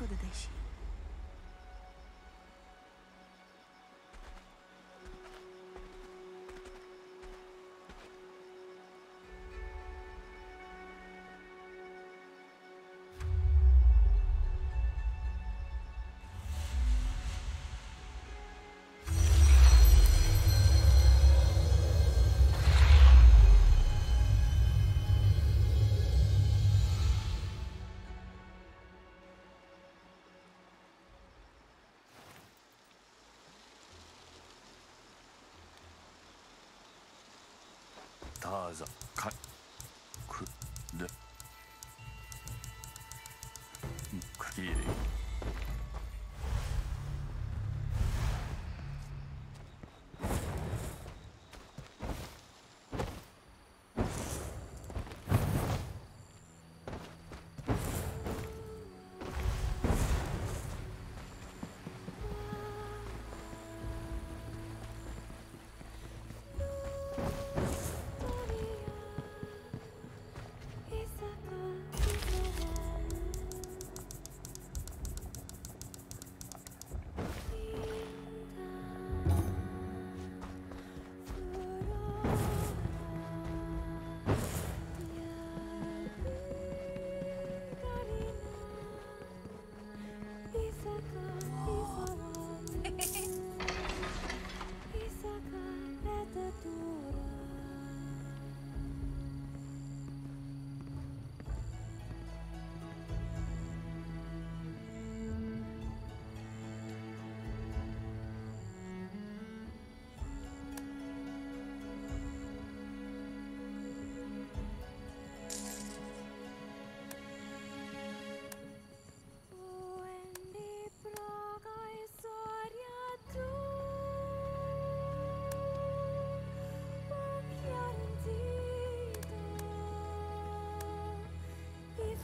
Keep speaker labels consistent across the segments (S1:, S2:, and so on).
S1: 我的担心。
S2: ザか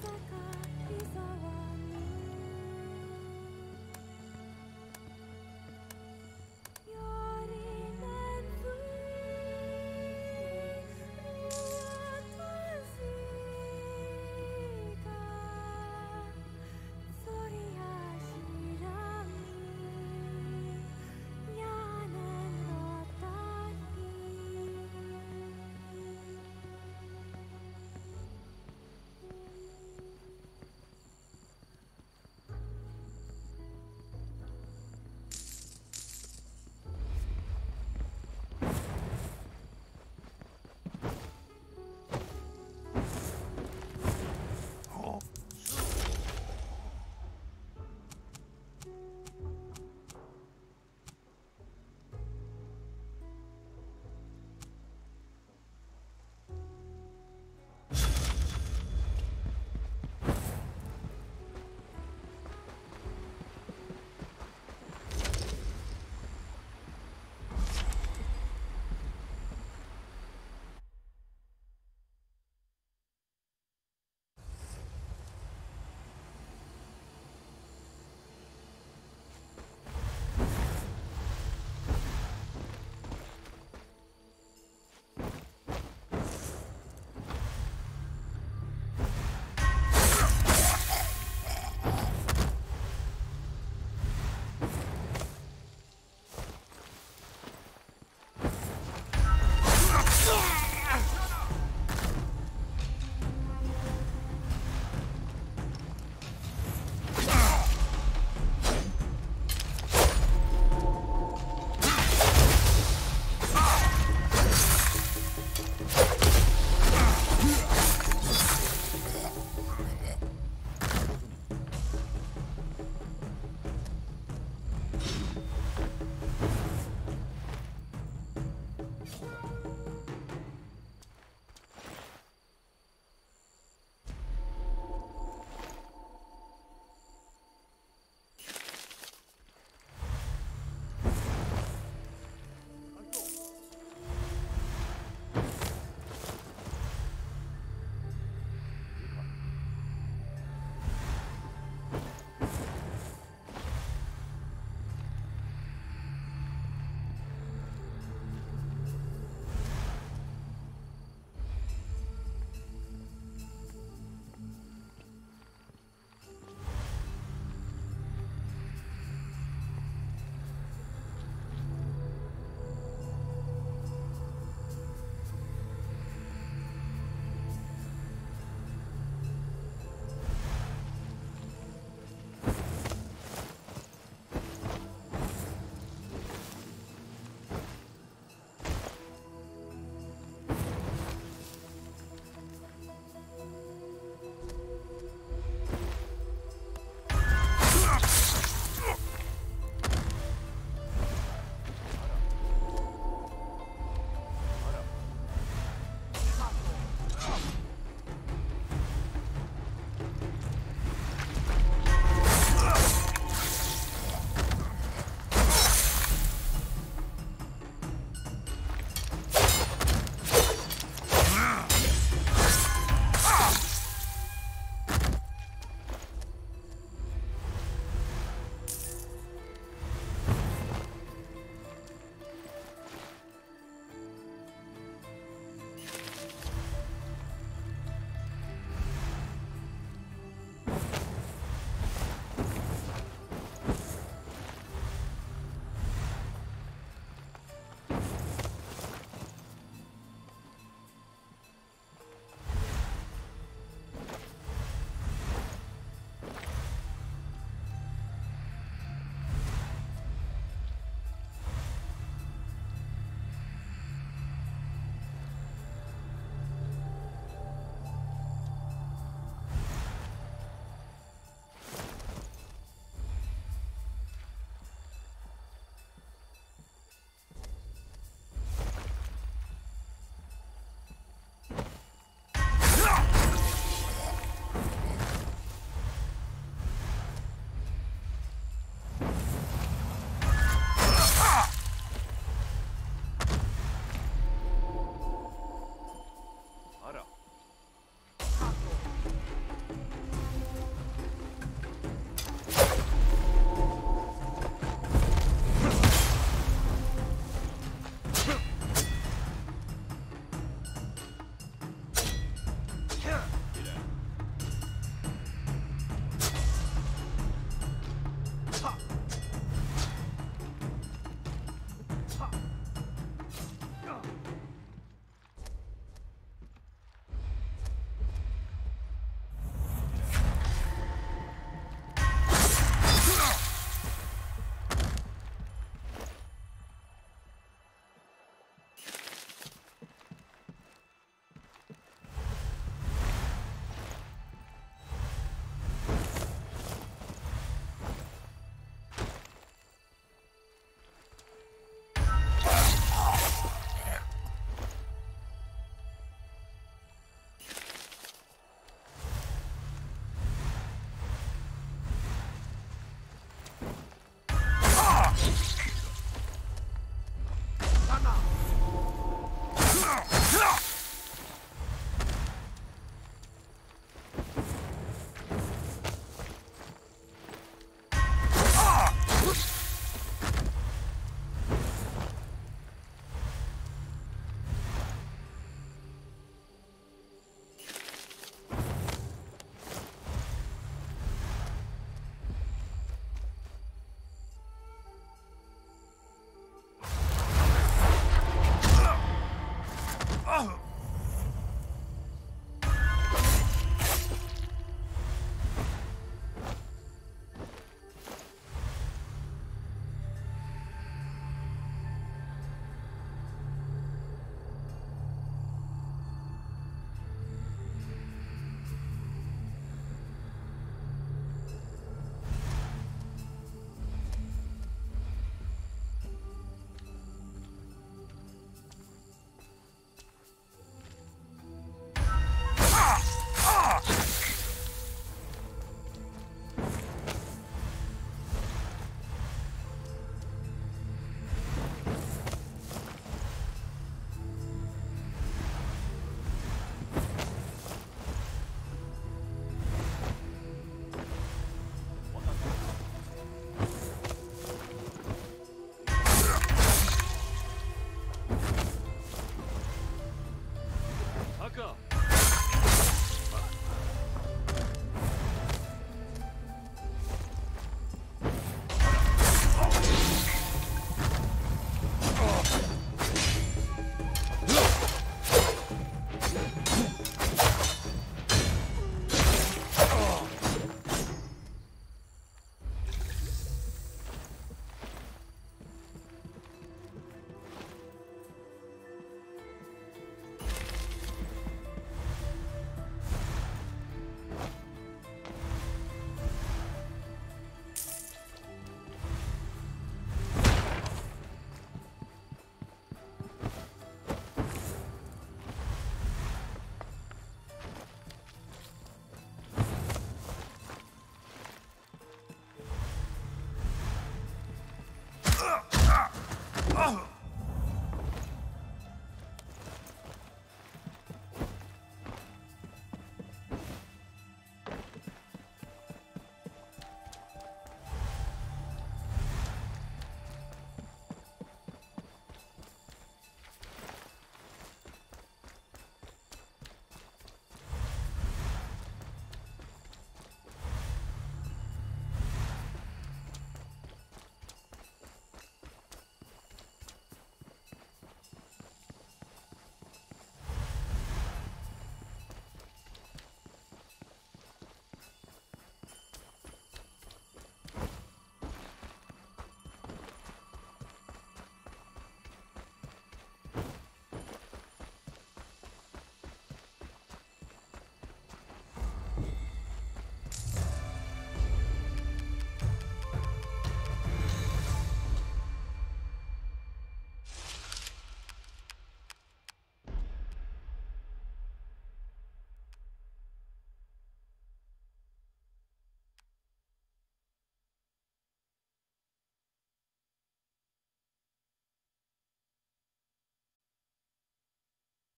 S3: Thank you.